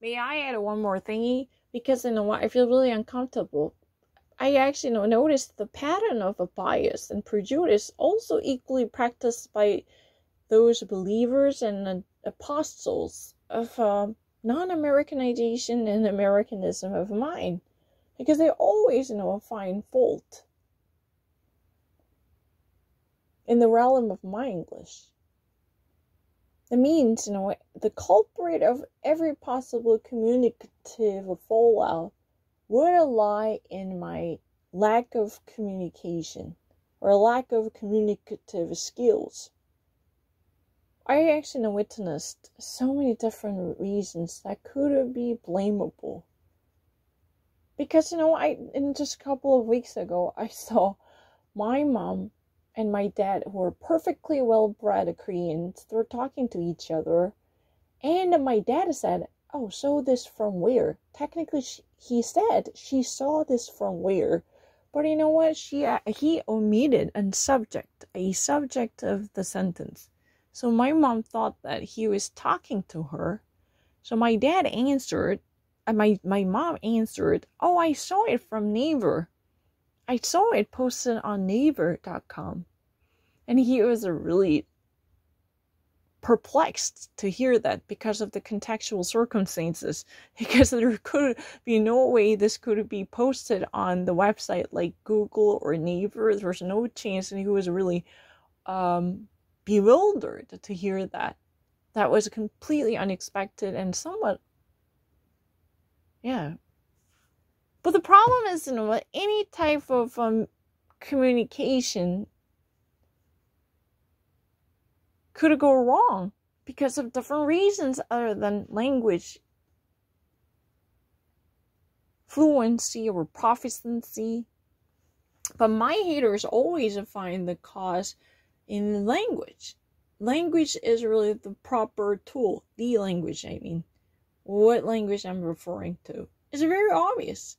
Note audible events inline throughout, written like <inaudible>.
may I add one more thingy? Because you know what, I feel really uncomfortable. I actually noticed the pattern of a bias and prejudice also equally practiced by those believers and apostles of uh, non-Americanization and Americanism of mind, because they always you know find fault in the realm of my English. That means, you know, the culprit of every possible communicative fallout would lie in my lack of communication or lack of communicative skills. I actually witnessed so many different reasons that could be blamable. Because, you know, I, in just a couple of weeks ago, I saw my mom and my dad, who are perfectly well bred Koreans, they're talking to each other. And my dad said, Oh, so this from where? Technically, she, he said she saw this from where. But you know what? She uh, he omitted a subject, a subject of the sentence. So my mom thought that he was talking to her. So my dad answered, uh, my my mom answered, "Oh, I saw it from Naver." I saw it posted on Naver.com. And he was really perplexed to hear that because of the contextual circumstances. <laughs> Because there could be no way this could be posted on the website like Google or Naver. There's no chance. And he was really um, bewildered to hear that. That was completely unexpected and somewhat, yeah, but the problem is, you know, any type of um, communication could go wrong because of different reasons other than language fluency or proficiency. But my haters always find the cause in language. Language is really the proper tool. The language, I mean. What language I'm referring to. is very obvious.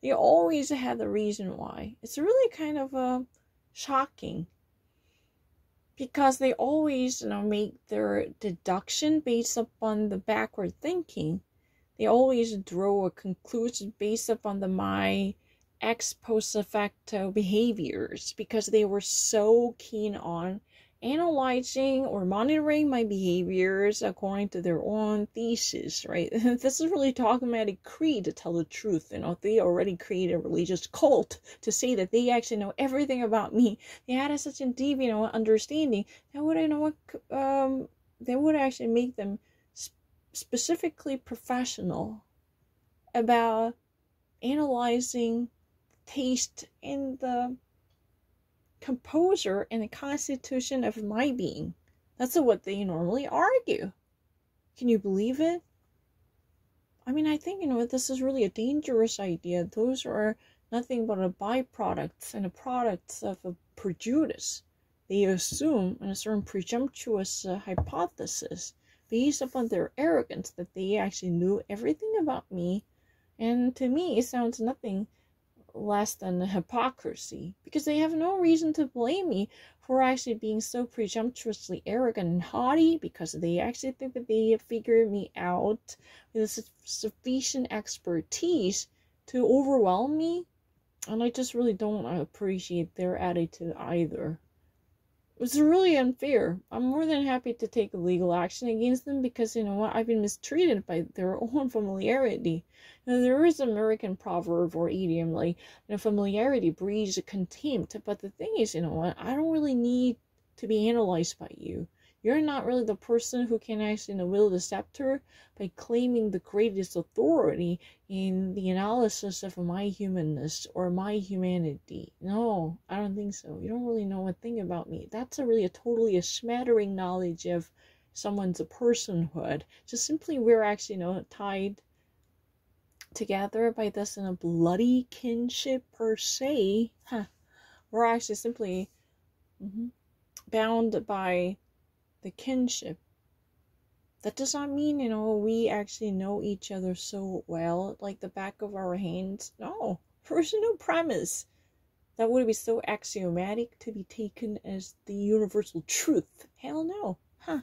They always had the reason why. It's really kind of uh, shocking because they always you know make their deduction based upon the backward thinking. They always draw a conclusion based upon the my ex post facto behaviors because they were so keen on analyzing or monitoring my behaviors according to their own thesis, right? <laughs> this is really dogmatic creed to tell the truth. You know, they already created a religious cult to say that they actually know everything about me. They had such a deep, you know, understanding that would, know, what, um, that would actually make them sp- specifically professional about analyzing taste in the composer and the constitution of my being. That's what they normally argue. Can you believe it? I mean, I think, you know, this is really a dangerous idea. Those are nothing but a byproducts and a product of a prejudice. They assume a certain presumptuous uh, hypothesis based upon their arrogance that they actually knew everything about me. And to me, it sounds nothing less than hypocrisy because they have no reason to blame me for actually being so presumptuously arrogant and haughty because they actually think that they have figured me out with sufficient expertise to overwhelm me and I just really don't appreciate their attitude either. It's really unfair. I'm more than happy to take legal action against them because you know what? I've been mistreated by their <laughs> own familiarity. Know, there is an American proverb or idiom like, you know, familiarity breeds contempt. But the thing is, you know what? I don't really need to be analyzed by you. You're not really the person who can actually wield the scepter by claiming the greatest authority in the analysis of my humanness or my humanity. No, I don't think so. You don't really know a thing about me. That's a really a totally a smattering knowledge of someone's personhood. Just simply we're actually you know tied together by this in a bloody kinship per se. Huh. We're actually simply mm-hmm, bound by the kinship. That does not mean, you know, we actually know each other so well, like the back of our hands. No, <laughs> there's no premise. That would be so axiomatic to be taken as the universal truth. Hell no. Huh.